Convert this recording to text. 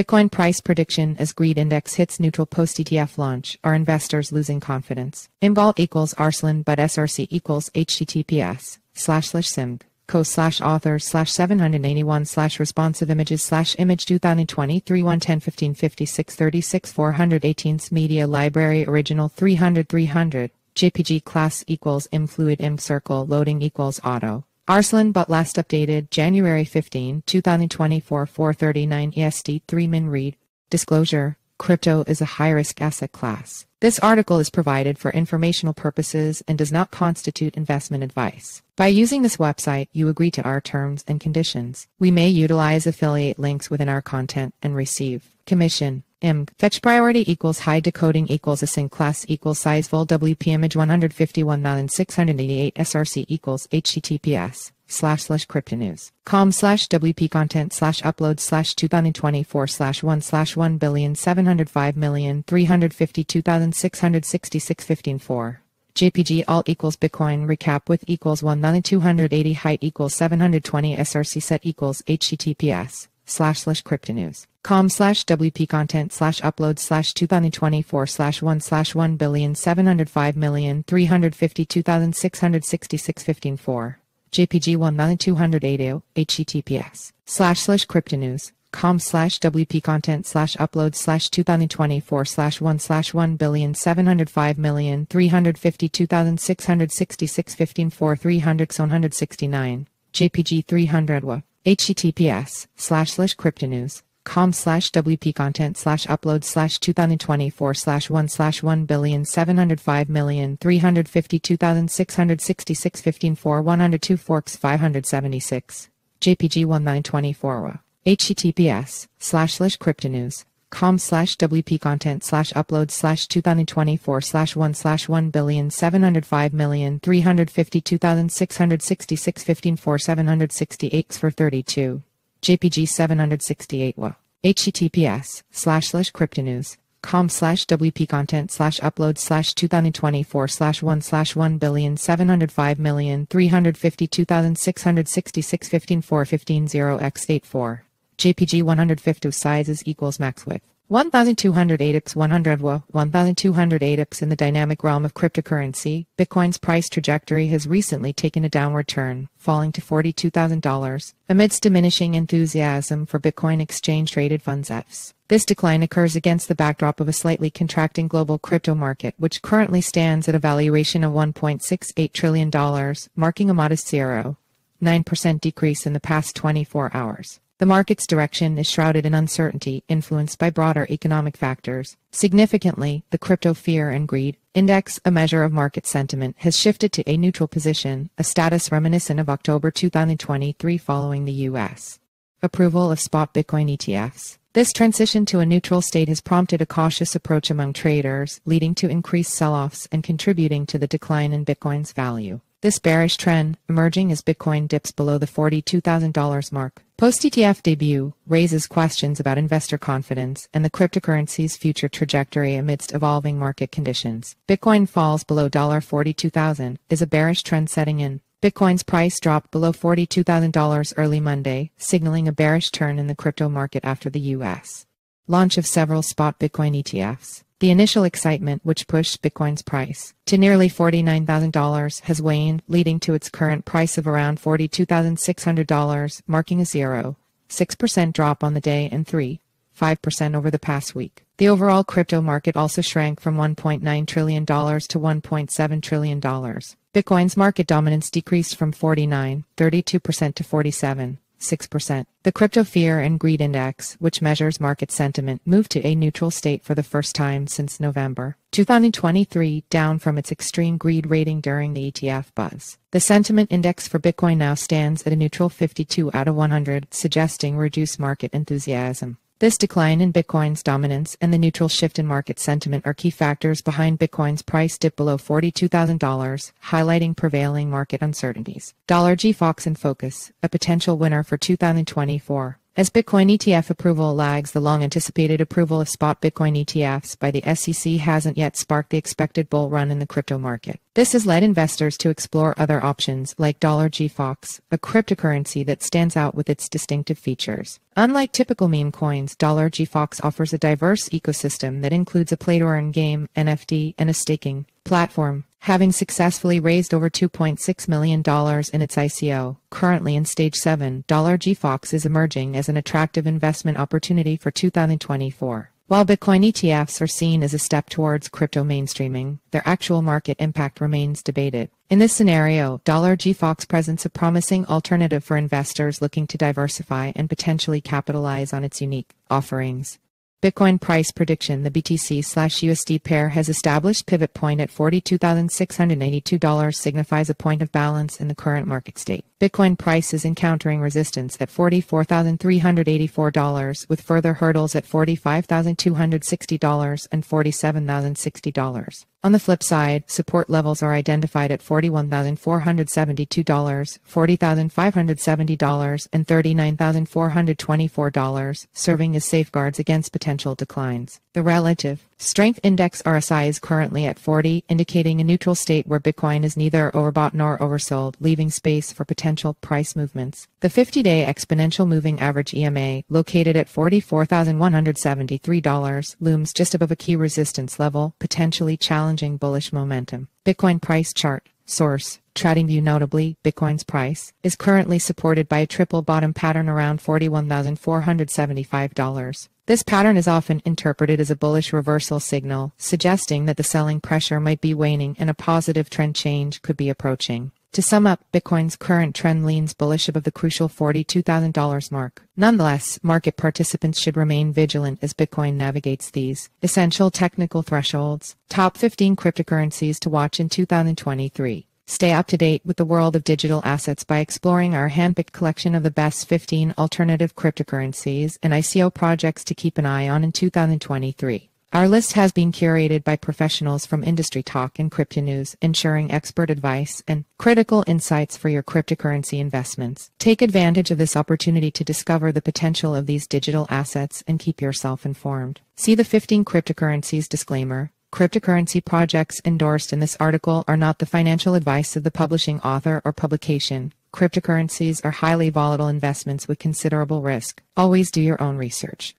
Bitcoin price prediction as greed index hits neutral post ETF launch. Are investors losing confidence? Imbal equals Arslan Butt SRC equals HTTPS slash slash simd co slash authors slash 781 slash responsive images slash image 2020 3110 15 56 36 418 media library original 300 300 JPG class equals imfluid im circle loading equals auto Arslan Butt last updated January 15, 2024 439 EST 3 min read. Disclosure Crypto is a high risk asset class. This article is provided for informational purposes and does not constitute investment advice. By using this website, you agree to our terms and conditions. We may utilize affiliate links within our content and receive commission. IMG. Fetch priority equals high decoding equals async class equals size full WP image 151,688 SRC equals HTTPS slash slash crypto news com slash WP content slash upload slash 2024 slash 1 slash 1 billion 705 million 352,666 15 4. JPG alt equals Bitcoin recap with equals 1,280 height equals 720 SRC set equals HTTPS slash slash crypto news com slash WP content slash upload slash 2024 slash 1 slash 1 billion 705 million 352,666 15 4. JPG 19280 HTTPS slash slash crypto news com slash WP content slash upload slash 2024 slash 1 slash 1 billion 705 million 352,666 15 4 300 169 JPG 300 WA https slash slash cryptonews com slash wp content slash upload slash 2024 slash 1 slash 1 billion 705 million 352,666 15 4 102 forks 576 jpg 1924 https slash slash cryptonews com slash WP content slash upload slash 2024 slash 1 slash 1 billion 705 million 352,666 15 4 768 for 32. JPG 768 WA. HTTPS slash slash cryptonews com slash WP content slash upload slash 2024 slash 1 slash 1 billion 705 million 352,666 15 4 15 0 x 84. JPG 150 sizes equals max width. 1208 x 100 WA, 1208 x in the dynamic realm of cryptocurrency, Bitcoin's price trajectory has recently taken a downward turn, falling to $42,000 amidst diminishing enthusiasm for Bitcoin exchange traded funds ETFs. This decline occurs against the backdrop of a slightly contracting global crypto market, which currently stands at a valuation of $1.68 trillion, marking a modest 0.9% decrease in the past 24 hours. The market's direction is shrouded in uncertainty, influenced by broader economic factors. Significantly, the crypto fear and greed index, a measure of market sentiment, has shifted to a neutral position, a status reminiscent of October 2023 following the U.S. approval of spot Bitcoin ETFs. This transition to a neutral state has prompted a cautious approach among traders, leading to increased sell-offs and contributing to the decline in Bitcoin's value. This bearish trend, emerging as Bitcoin dips below the $42,000 mark, post-ETF debut, raises questions about investor confidence and the cryptocurrency's future trajectory amidst evolving market conditions. Bitcoin falls below 42,000 is a bearish trend setting in. Bitcoin's price dropped below $42,000 early Monday, signaling a bearish turn in the crypto market after the U.S. launch of several spot Bitcoin ETFs. The initial excitement, which pushed Bitcoin's price to nearly $49,000, has waned, leading to its current price of around $42,600, marking a 0. 6% drop on the day and 3. 5% over the past week. The overall crypto market also shrank from $1.9 trillion to $1.7 trillion. Bitcoin's market dominance decreased from 49, 32% to 47, 6%. The Crypto Fear and Greed Index, which measures market sentiment, moved to a neutral state for the first time since November 2023, down from its extreme greed rating during the ETF buzz. The sentiment index for Bitcoin now stands at a neutral 52 out of 100, suggesting reduced market enthusiasm. This decline in Bitcoin's dominance and the neutral shift in market sentiment are key factors behind Bitcoin's price dip below $42,000, highlighting prevailing market uncertainties. Dollar GFOX in focus, a potential winner for 2024. As Bitcoin ETF approval lags the long anticipated approval of spot Bitcoin ETFs by the SEC hasn't yet sparked the expected bull run in the crypto market. This has led investors to explore other options like Dollar GFOX, a cryptocurrency that stands out with its distinctive features. Unlike typical meme coins, Dollar GFOX offers a diverse ecosystem that includes a play to earn game, NFT, and a staking platform, having successfully raised over $2.6 million in its ICO. Currently in stage 7, Dollar GFOX is emerging as an attractive investment opportunity for 2024. While Bitcoin ETFs are seen as a step towards crypto mainstreaming, their actual market impact remains debated. In this scenario, Dollar GFOX presents a promising alternative for investors looking to diversify and potentially capitalize on its unique offerings. Bitcoin price prediction The BTC slash USD pair has established pivot point at $42,682 signifies a point of balance in the current market state. Bitcoin price is encountering resistance at $44,384 with further hurdles at $45,260 and $47,060. On the flip side, support levels are identified at $41,472, $40,570, and $39,424, serving as safeguards against potential declines. The relative strength index RSI is currently at 40, indicating a neutral state where Bitcoin is neither overbought nor oversold, leaving space for potential price movements. The 50-day exponential moving average EMA, located at $44,173, looms just above a key resistance level, potentially challenging bullish momentum. Bitcoin price chart Source TradingView notably, Bitcoin's price is currently supported by a triple bottom pattern around $41,475. This pattern is often interpreted as a bullish reversal signal, suggesting that the selling pressure might be waning and a positive trend change could be approaching. To sum up, Bitcoin's current trend leans bullish above the crucial $42,000 mark. Nonetheless, market participants should remain vigilant as Bitcoin navigates these essential technical thresholds. Top 15 cryptocurrencies to watch in 2023. Stay up to date with the world of digital assets by exploring our handpicked collection of the best 15 alternative cryptocurrencies and ICO projects to keep an eye on in 2023. Our list has been curated by professionals from industry talk and crypto news, ensuring expert advice and critical insights for your cryptocurrency investments. Take advantage of this opportunity to discover the potential of these digital assets and keep yourself informed. See the 15 cryptocurrencies disclaimer Cryptocurrency projects endorsed in this article are not the financial advice of the publishing author or publication. Cryptocurrencies are highly volatile investments with considerable risk. Always do your own research.